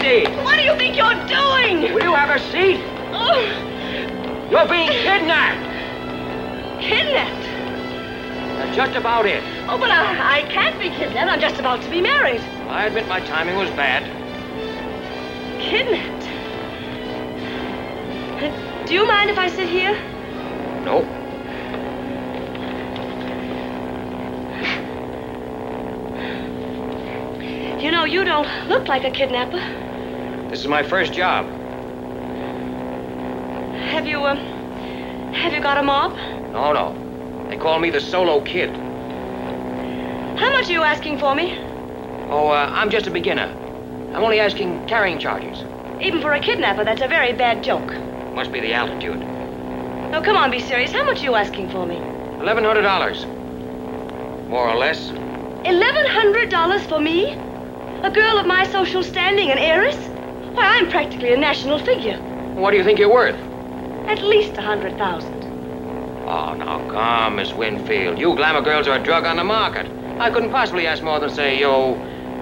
Easy. What do you think you're doing? Will you have a seat? Oh, You're being kidnapped. kidnapped. That's just about it. Oh, but I, I can't be kidnapped. I'm just about to be married. I admit my timing was bad. Kidnapped? Uh, Do you mind if I sit here? No. You know, you don't look like a kidnapper. This is my first job. Have you, um, have you got a mob? No, no. They call me the solo kid. How much are you asking for me? Oh, uh, I'm just a beginner. I'm only asking carrying charges. Even for a kidnapper, that's a very bad joke. Must be the altitude. Oh, come on, be serious. How much are you asking for me? Eleven hundred dollars. More or less. $1,100 for me? A girl of my social standing, an heiress? Why, I'm practically a national figure. What do you think you're worth? At least a 100000 Oh, now come, Miss Winfield. You glamour girls are a drug on the market. I couldn't possibly ask more than, say, yo,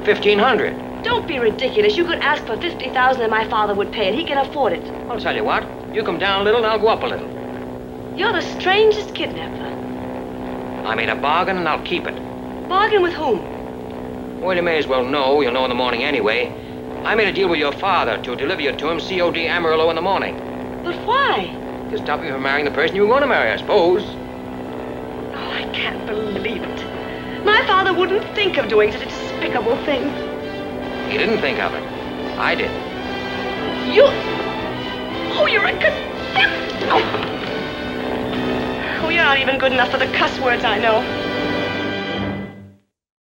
fifteen hundred. Don't be ridiculous. You could ask for 50000 and my father would pay it. He can afford it. I'll tell you what. You come down a little and I'll go up a little. You're the strangest kidnapper. I made a bargain and I'll keep it. Bargain with whom? Well, you may as well know. You'll know in the morning anyway. I made a deal with your father to deliver you to him COD Amarillo in the morning. But why? To stop you from marrying the person you were going to marry, I suppose. Oh, I can't believe it. My father wouldn't think of doing such a despicable thing. He didn't think of it. I did. You. Oh, you're a. Oh. oh, you're not even good enough for the cuss words I know.